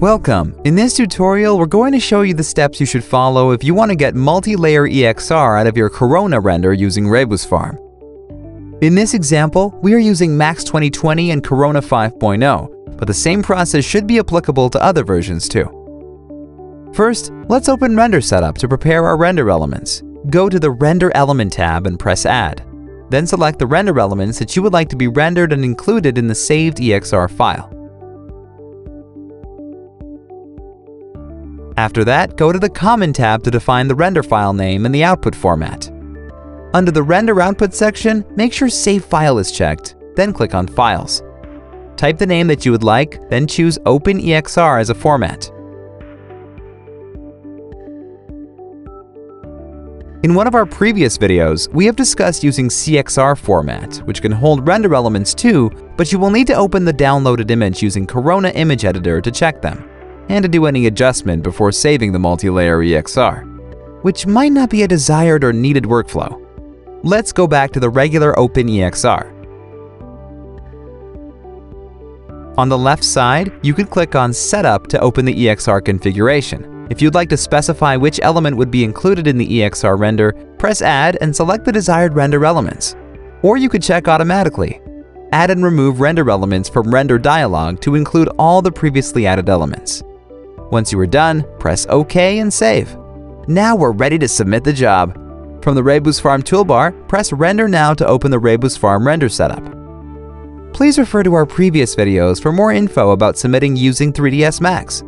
Welcome! In this tutorial, we're going to show you the steps you should follow if you want to get multi-layer EXR out of your Corona render using Rebus Farm. In this example, we are using Max 2020 and Corona 5.0, but the same process should be applicable to other versions too. First, let's open Render Setup to prepare our render elements. Go to the Render Element tab and press Add. Then select the render elements that you would like to be rendered and included in the saved EXR file. After that, go to the Common tab to define the render file name and the output format. Under the Render Output section, make sure Save File is checked, then click on Files. Type the name that you would like, then choose OpenEXR as a format. In one of our previous videos, we have discussed using CXR format, which can hold render elements too, but you will need to open the downloaded image using Corona Image Editor to check them and to do any adjustment before saving the multi-layer EXR, which might not be a desired or needed workflow. Let's go back to the regular OpenEXR. On the left side, you could click on Setup to open the EXR configuration. If you'd like to specify which element would be included in the EXR render, press Add and select the desired render elements. Or you could check automatically. Add and remove render elements from Render dialog to include all the previously added elements. Once you are done, press OK and save. Now we're ready to submit the job. From the Rebusfarm toolbar, press Render Now to open the Rebusfarm render setup. Please refer to our previous videos for more info about submitting using 3ds Max.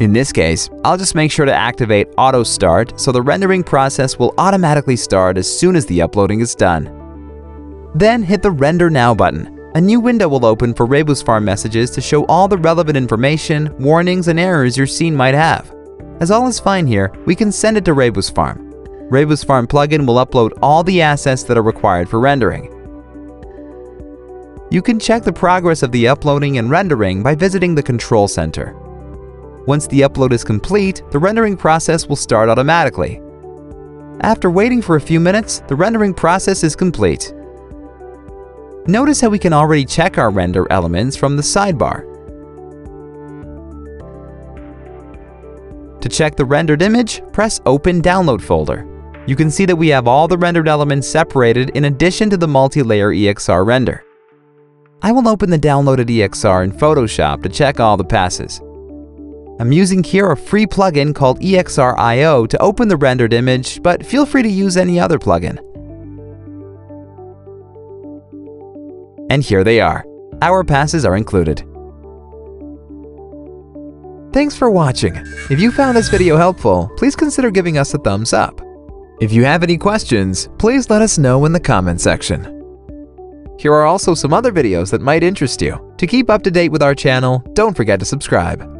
In this case, I'll just make sure to activate Auto Start so the rendering process will automatically start as soon as the uploading is done. Then hit the Render Now button a new window will open for Rebusfarm messages to show all the relevant information, warnings, and errors your scene might have. As all is fine here, we can send it to Rebusfarm. Rebusfarm plugin will upload all the assets that are required for rendering. You can check the progress of the uploading and rendering by visiting the Control Center. Once the upload is complete, the rendering process will start automatically. After waiting for a few minutes, the rendering process is complete. Notice how we can already check our render elements from the sidebar. To check the rendered image, press Open Download folder. You can see that we have all the rendered elements separated in addition to the multi-layer EXR render. I will open the downloaded EXR in Photoshop to check all the passes. I'm using here a free plugin called EXR.io to open the rendered image, but feel free to use any other plugin. And here they are. Our passes are included. Thanks for watching. If you found this video helpful, please consider giving us a thumbs up. If you have any questions, please let us know in the comment section. Here are also some other videos that might interest you. To keep up to date with our channel, don't forget to subscribe.